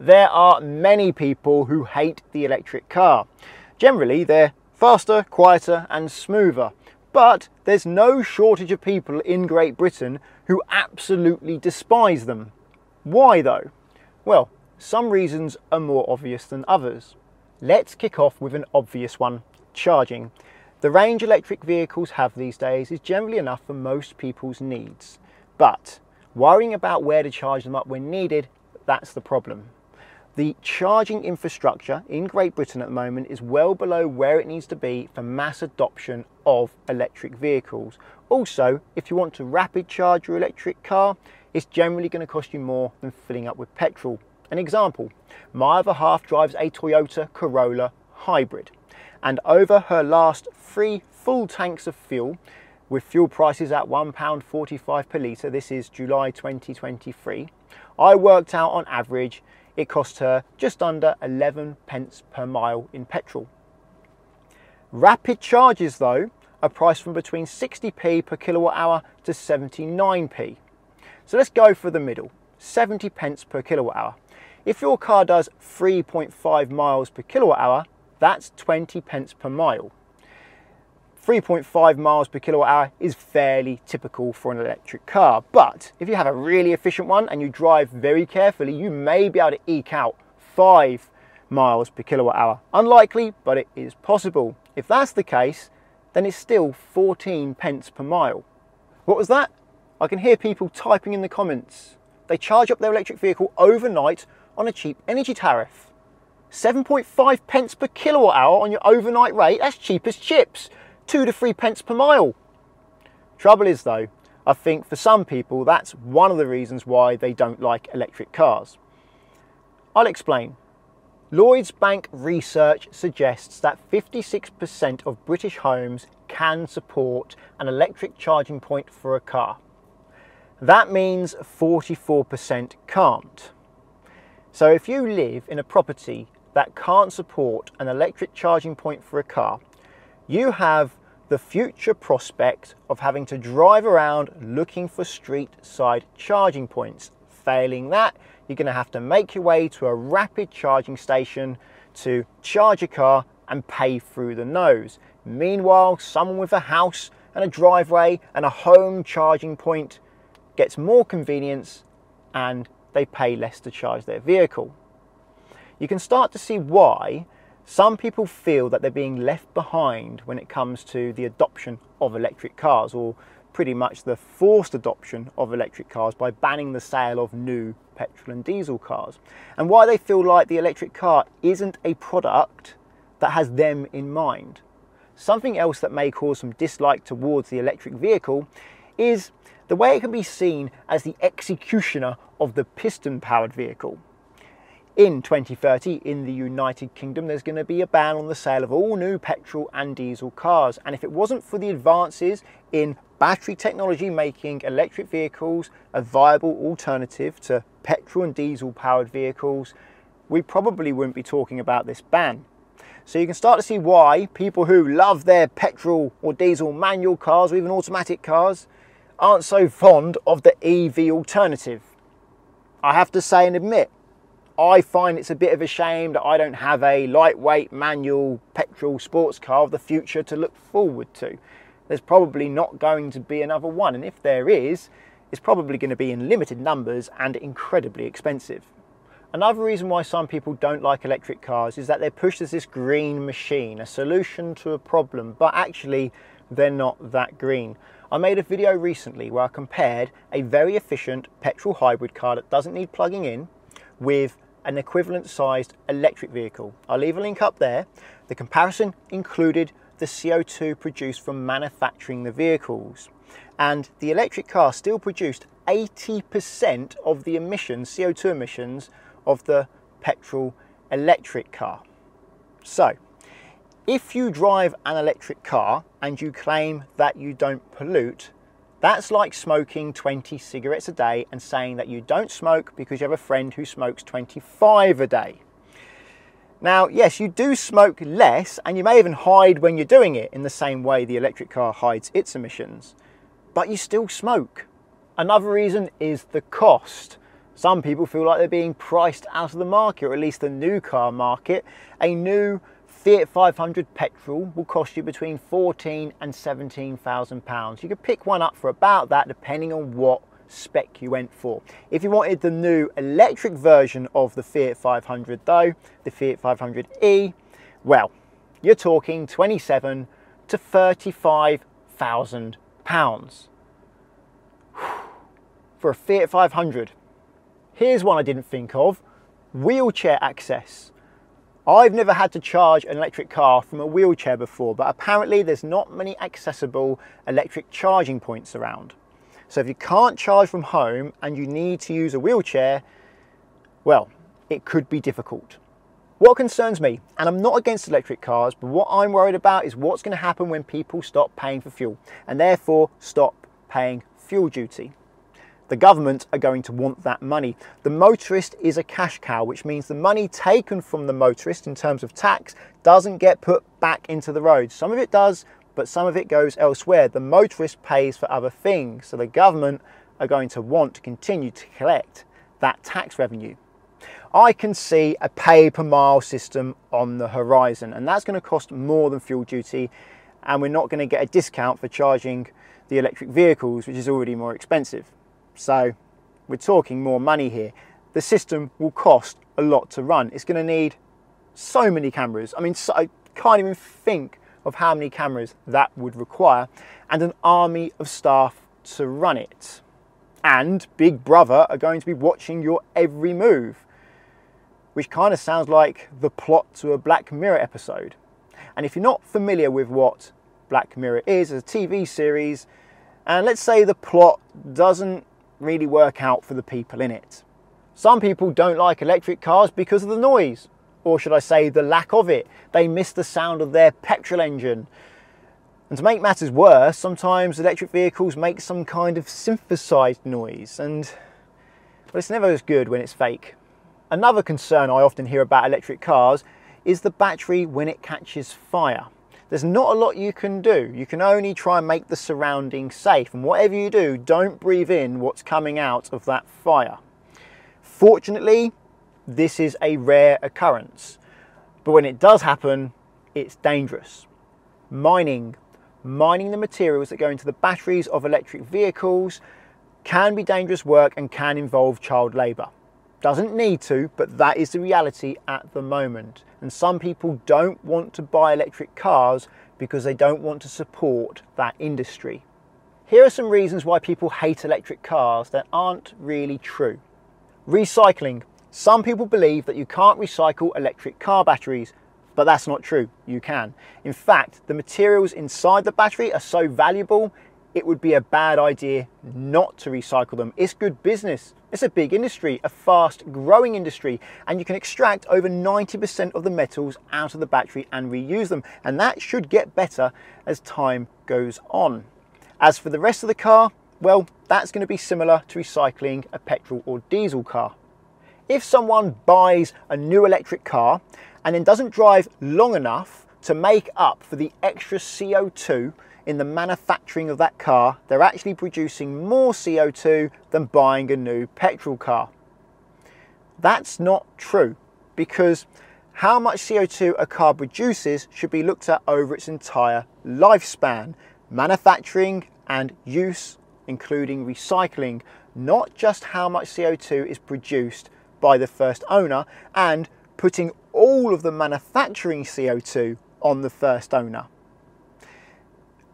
there are many people who hate the electric car. Generally, they're faster, quieter and smoother. But there's no shortage of people in Great Britain who absolutely despise them. Why though? Well, some reasons are more obvious than others. Let's kick off with an obvious one, charging. The range electric vehicles have these days is generally enough for most people's needs. But worrying about where to charge them up when needed, that's the problem. The charging infrastructure in Great Britain at the moment is well below where it needs to be for mass adoption of electric vehicles. Also, if you want to rapid charge your electric car, it's generally going to cost you more than filling up with petrol. An example, my other half drives a Toyota Corolla hybrid and over her last three full tanks of fuel with fuel prices at £1.45 per litre, this is July 2023, I worked out on average it cost her just under 11 pence per mile in petrol. Rapid charges though are priced from between 60p per kilowatt hour to 79p. So let's go for the middle, 70 pence per kilowatt hour. If your car does 3.5 miles per kilowatt hour, that's 20 pence per mile. 3.5 miles per kilowatt hour is fairly typical for an electric car. But if you have a really efficient one and you drive very carefully, you may be able to eke out five miles per kilowatt hour. Unlikely, but it is possible. If that's the case, then it's still 14 pence per mile. What was that? I can hear people typing in the comments. They charge up their electric vehicle overnight on a cheap energy tariff. 7.5 pence per kilowatt hour on your overnight rate, that's cheap as chips two to three pence per mile. Trouble is though, I think for some people that's one of the reasons why they don't like electric cars. I'll explain. Lloyds Bank research suggests that 56% of British homes can support an electric charging point for a car. That means 44% can't. So if you live in a property that can't support an electric charging point for a car, you have the future prospect of having to drive around looking for street side charging points. Failing that, you're going to have to make your way to a rapid charging station to charge your car and pay through the nose. Meanwhile, someone with a house and a driveway and a home charging point gets more convenience and they pay less to charge their vehicle. You can start to see why some people feel that they're being left behind when it comes to the adoption of electric cars, or pretty much the forced adoption of electric cars by banning the sale of new petrol and diesel cars, and why they feel like the electric car isn't a product that has them in mind. Something else that may cause some dislike towards the electric vehicle is the way it can be seen as the executioner of the piston powered vehicle in 2030 in the United Kingdom there's going to be a ban on the sale of all new petrol and diesel cars and if it wasn't for the advances in battery technology making electric vehicles a viable alternative to petrol and diesel powered vehicles we probably wouldn't be talking about this ban. So you can start to see why people who love their petrol or diesel manual cars or even automatic cars aren't so fond of the EV alternative. I have to say and admit, I find it's a bit of a shame that I don't have a lightweight manual petrol sports car of the future to look forward to. There's probably not going to be another one, and if there is, it's probably going to be in limited numbers and incredibly expensive. Another reason why some people don't like electric cars is that they're pushed as this green machine, a solution to a problem, but actually they're not that green. I made a video recently where I compared a very efficient petrol hybrid car that doesn't need plugging in with an equivalent sized electric vehicle. I'll leave a link up there. The comparison included the CO2 produced from manufacturing the vehicles. And the electric car still produced 80% of the emissions, CO2 emissions, of the petrol electric car. So, if you drive an electric car and you claim that you don't pollute, that's like smoking 20 cigarettes a day and saying that you don't smoke because you have a friend who smokes 25 a day. Now, yes, you do smoke less and you may even hide when you're doing it in the same way the electric car hides its emissions, but you still smoke. Another reason is the cost. Some people feel like they're being priced out of the market, or at least the new car market. A new Fiat 500 petrol will cost you between 14 and 17,000 pounds. You could pick one up for about that depending on what spec you went for. If you wanted the new electric version of the Fiat 500 though, the Fiat 500e, well, you're talking 27 to 35,000 pounds for a Fiat 500. Here's one I didn't think of, wheelchair access. I've never had to charge an electric car from a wheelchair before, but apparently there's not many accessible electric charging points around. So if you can't charge from home and you need to use a wheelchair, well, it could be difficult. What concerns me, and I'm not against electric cars, but what I'm worried about is what's going to happen when people stop paying for fuel and therefore stop paying fuel duty. The government are going to want that money. The motorist is a cash cow, which means the money taken from the motorist in terms of tax doesn't get put back into the roads. Some of it does, but some of it goes elsewhere. The motorist pays for other things, so the government are going to want to continue to collect that tax revenue. I can see a pay per mile system on the horizon, and that's going to cost more than fuel duty, and we're not going to get a discount for charging the electric vehicles, which is already more expensive. So we're talking more money here. The system will cost a lot to run. It's going to need so many cameras. I mean, so, I can't even think of how many cameras that would require and an army of staff to run it. And Big Brother are going to be watching your every move, which kind of sounds like the plot to a Black Mirror episode. And if you're not familiar with what Black Mirror is as a TV series, and let's say the plot doesn't really work out for the people in it. Some people don't like electric cars because of the noise, or should I say the lack of it. They miss the sound of their petrol engine. And to make matters worse, sometimes electric vehicles make some kind of synthesized noise, and well, it's never as good when it's fake. Another concern I often hear about electric cars is the battery when it catches fire there's not a lot you can do. You can only try and make the surroundings safe. And whatever you do, don't breathe in what's coming out of that fire. Fortunately, this is a rare occurrence. But when it does happen, it's dangerous. Mining. Mining the materials that go into the batteries of electric vehicles can be dangerous work and can involve child labour. Doesn't need to, but that is the reality at the moment. And some people don't want to buy electric cars because they don't want to support that industry. Here are some reasons why people hate electric cars that aren't really true. Recycling. Some people believe that you can't recycle electric car batteries, but that's not true. You can. In fact, the materials inside the battery are so valuable, it would be a bad idea not to recycle them. It's good business. It's a big industry, a fast growing industry, and you can extract over 90% of the metals out of the battery and reuse them. And that should get better as time goes on. As for the rest of the car, well, that's going to be similar to recycling a petrol or diesel car. If someone buys a new electric car and then doesn't drive long enough to make up for the extra CO2 in the manufacturing of that car, they're actually producing more CO2 than buying a new petrol car. That's not true because how much CO2 a car produces should be looked at over its entire lifespan, manufacturing and use, including recycling, not just how much CO2 is produced by the first owner and putting all of the manufacturing CO2 on the first owner.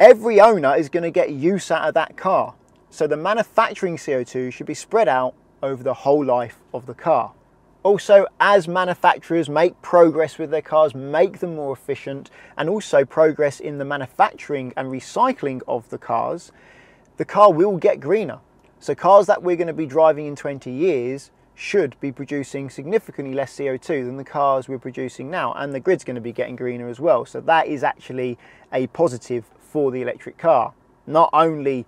Every owner is going to get use out of that car. So the manufacturing CO2 should be spread out over the whole life of the car. Also, as manufacturers make progress with their cars, make them more efficient, and also progress in the manufacturing and recycling of the cars, the car will get greener. So cars that we're going to be driving in 20 years should be producing significantly less CO2 than the cars we're producing now, and the grid's going to be getting greener as well. So that is actually a positive for the electric car. Not only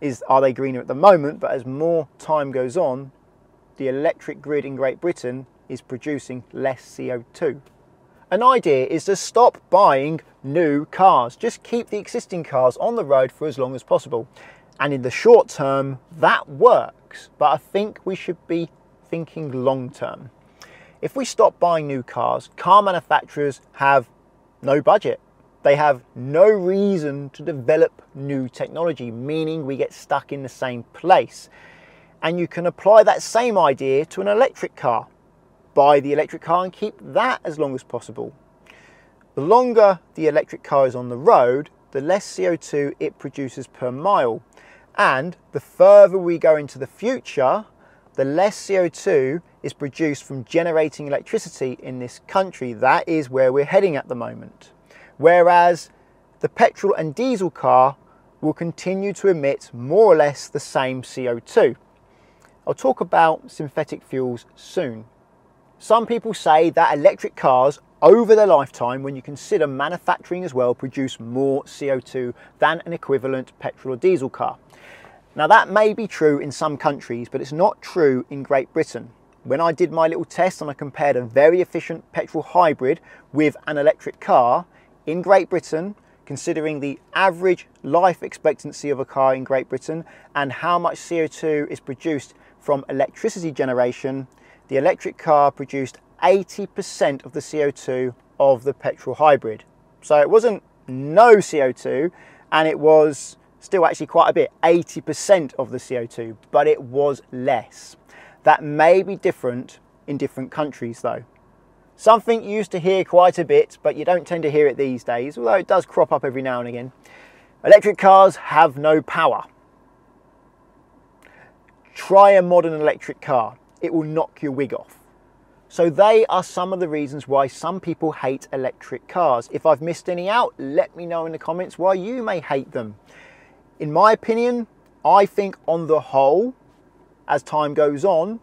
is, are they greener at the moment, but as more time goes on, the electric grid in Great Britain is producing less CO2. An idea is to stop buying new cars. Just keep the existing cars on the road for as long as possible. And in the short term, that works. But I think we should be thinking long term. If we stop buying new cars, car manufacturers have no budget. They have no reason to develop new technology, meaning we get stuck in the same place. And you can apply that same idea to an electric car. Buy the electric car and keep that as long as possible. The longer the electric car is on the road, the less CO2 it produces per mile. And the further we go into the future, the less CO2 is produced from generating electricity in this country. That is where we're heading at the moment. Whereas the petrol and diesel car will continue to emit more or less the same CO2. I'll talk about synthetic fuels soon. Some people say that electric cars over their lifetime, when you consider manufacturing as well, produce more CO2 than an equivalent petrol or diesel car. Now that may be true in some countries, but it's not true in Great Britain. When I did my little test and I compared a very efficient petrol hybrid with an electric car, in Great Britain, considering the average life expectancy of a car in Great Britain and how much CO2 is produced from electricity generation, the electric car produced 80% of the CO2 of the petrol hybrid. So it wasn't no CO2 and it was still actually quite a bit, 80% of the CO2, but it was less. That may be different in different countries though. Something you used to hear quite a bit, but you don't tend to hear it these days, although it does crop up every now and again. Electric cars have no power. Try a modern electric car. It will knock your wig off. So they are some of the reasons why some people hate electric cars. If I've missed any out, let me know in the comments why you may hate them. In my opinion, I think on the whole, as time goes on,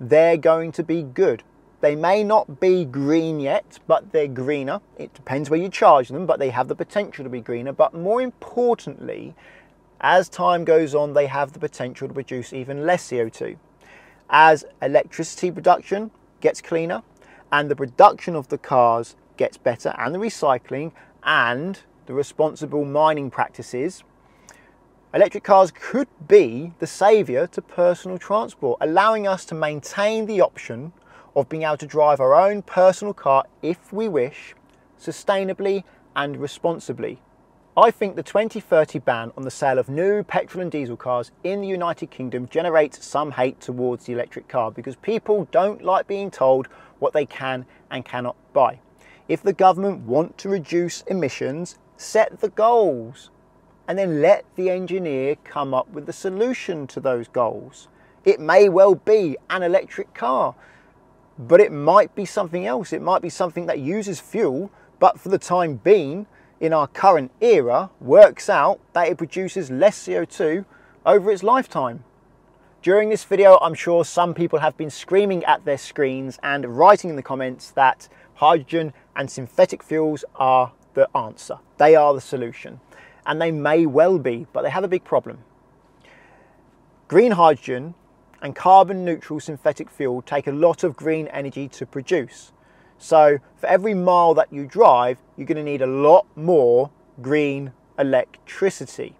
they're going to be good. They may not be green yet, but they're greener. It depends where you charge them, but they have the potential to be greener. But more importantly, as time goes on, they have the potential to produce even less CO2. As electricity production gets cleaner and the production of the cars gets better and the recycling and the responsible mining practices, electric cars could be the saviour to personal transport, allowing us to maintain the option of being able to drive our own personal car if we wish, sustainably and responsibly. I think the 2030 ban on the sale of new petrol and diesel cars in the United Kingdom generates some hate towards the electric car because people don't like being told what they can and cannot buy. If the government want to reduce emissions, set the goals and then let the engineer come up with the solution to those goals. It may well be an electric car, but it might be something else. It might be something that uses fuel, but for the time being, in our current era works out that it produces less CO2 over its lifetime. During this video, I'm sure some people have been screaming at their screens and writing in the comments that hydrogen and synthetic fuels are the answer. They are the solution. And they may well be, but they have a big problem. Green hydrogen and carbon neutral synthetic fuel take a lot of green energy to produce. So for every mile that you drive, you're going to need a lot more green electricity.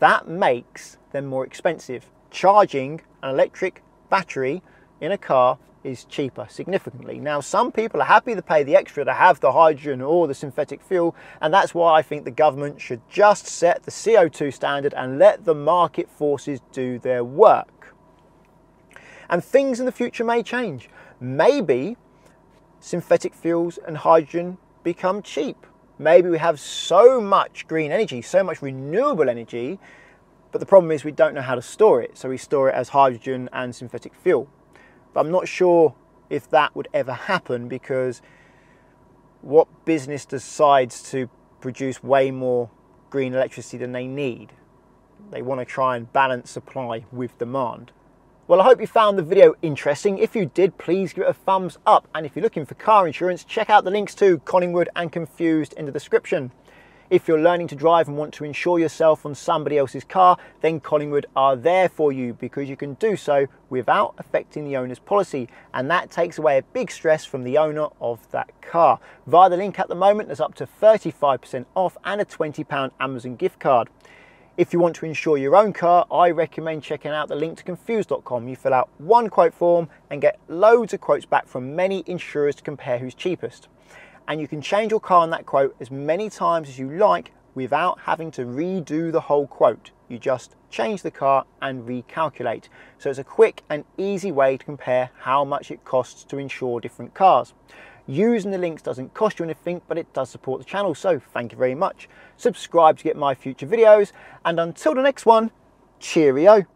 That makes them more expensive. Charging an electric battery in a car is cheaper significantly. Now, some people are happy to pay the extra to have the hydrogen or the synthetic fuel, and that's why I think the government should just set the CO2 standard and let the market forces do their work. And things in the future may change. Maybe synthetic fuels and hydrogen become cheap. Maybe we have so much green energy, so much renewable energy, but the problem is we don't know how to store it. So we store it as hydrogen and synthetic fuel. But I'm not sure if that would ever happen because what business decides to produce way more green electricity than they need? They want to try and balance supply with demand. Well, I hope you found the video interesting. If you did, please give it a thumbs up. And if you're looking for car insurance, check out the links to Collingwood and Confused in the description. If you're learning to drive and want to insure yourself on somebody else's car, then Collingwood are there for you because you can do so without affecting the owner's policy. And that takes away a big stress from the owner of that car. Via the link at the moment, there's up to 35% off and a £20 Amazon gift card. If you want to insure your own car, I recommend checking out the link to confused.com. You fill out one quote form and get loads of quotes back from many insurers to compare who's cheapest. And you can change your car on that quote as many times as you like without having to redo the whole quote. You just change the car and recalculate. So it's a quick and easy way to compare how much it costs to insure different cars. Using the links doesn't cost you anything, but it does support the channel, so thank you very much. Subscribe to get my future videos, and until the next one, cheerio.